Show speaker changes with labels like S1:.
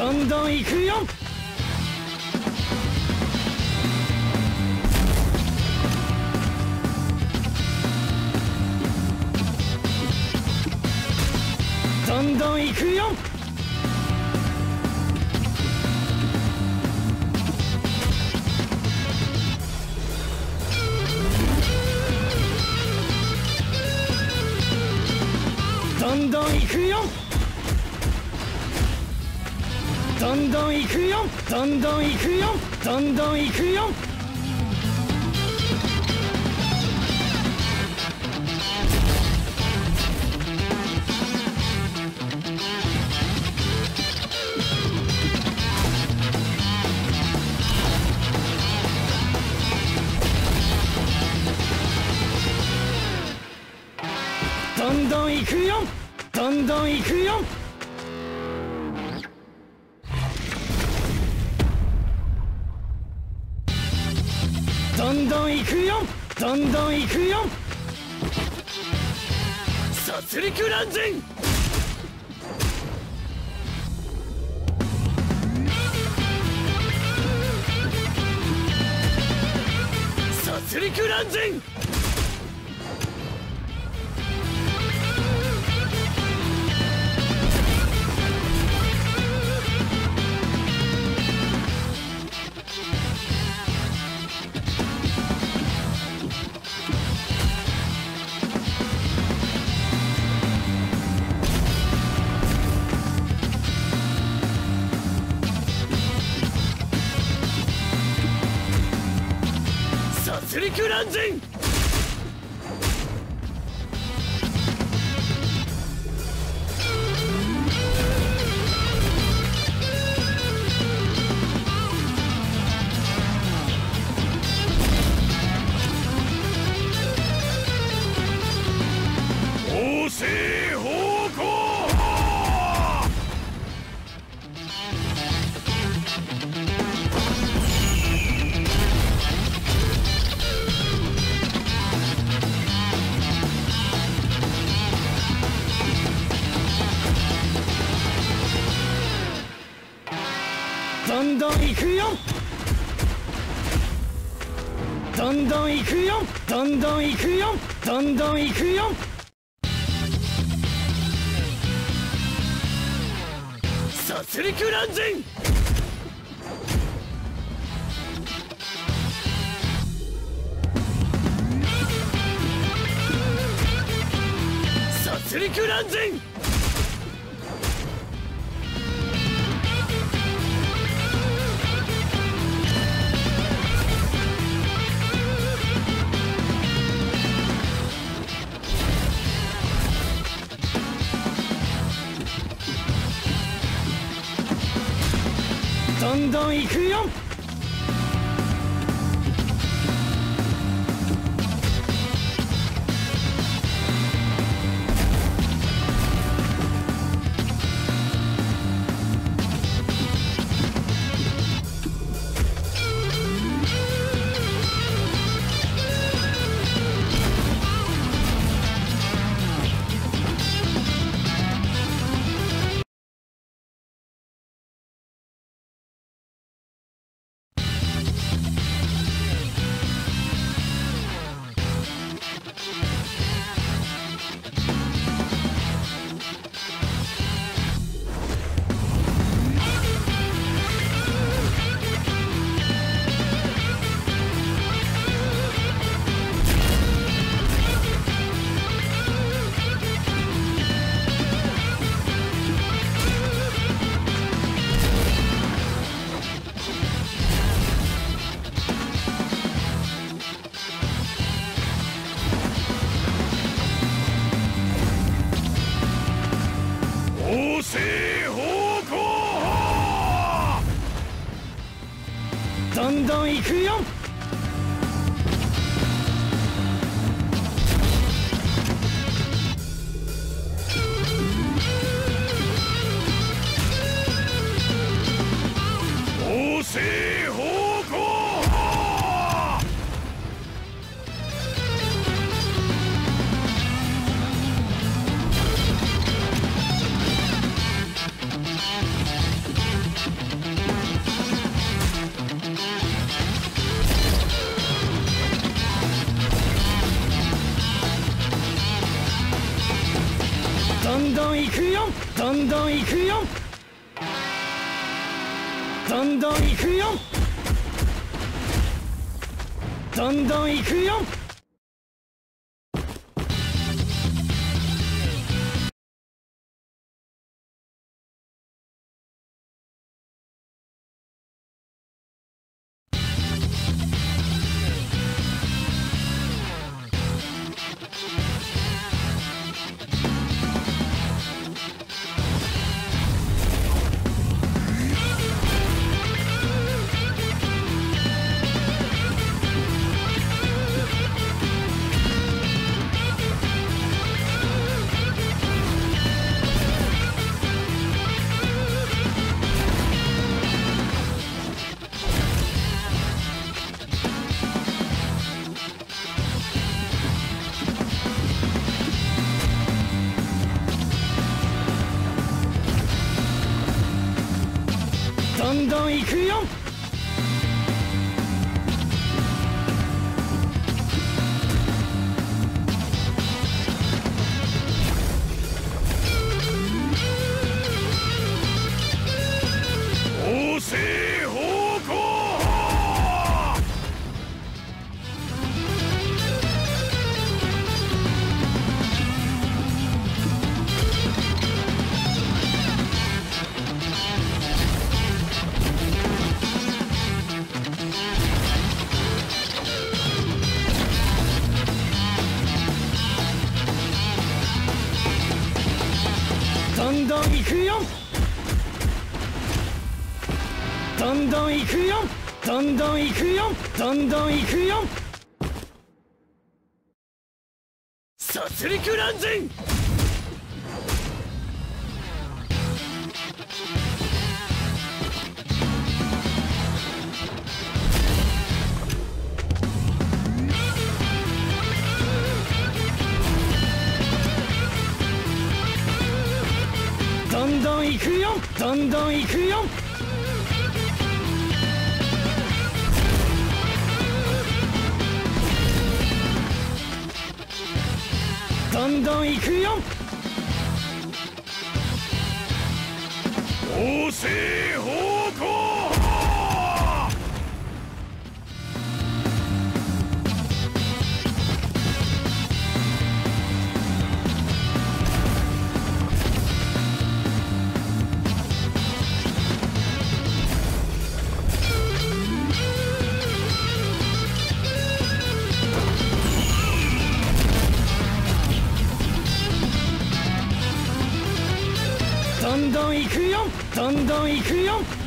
S1: どんどん行くよ。どんどん行くよ。どんどん行くよ。どんどん行くよ。どんどん行くよ。どんどん行くよ。どんどん行くよ。どんどん行くよ。どんどん行くよ。どんどん行くよ。殺戮乱陣。殺戮乱陣。空乱
S2: 人
S1: どんどん行くよ。どんどん行くよ。どんどん行くよ。どんどん行くよ。殺戮乱陣殺戮乱陣どんどん行くよ
S2: William!
S1: どんどん行くよ。どんどん行くよ。どんどん行くよ。どんどん行くよ。行くよんどん行くよ。どんどん行くよ。どんどん行くよ。どんどん行くよ。殺戮乱陣。くよ。どんどんいくよ。どんどんいくよ。
S2: 王政法
S1: どん行くよ。どんどん行くよ。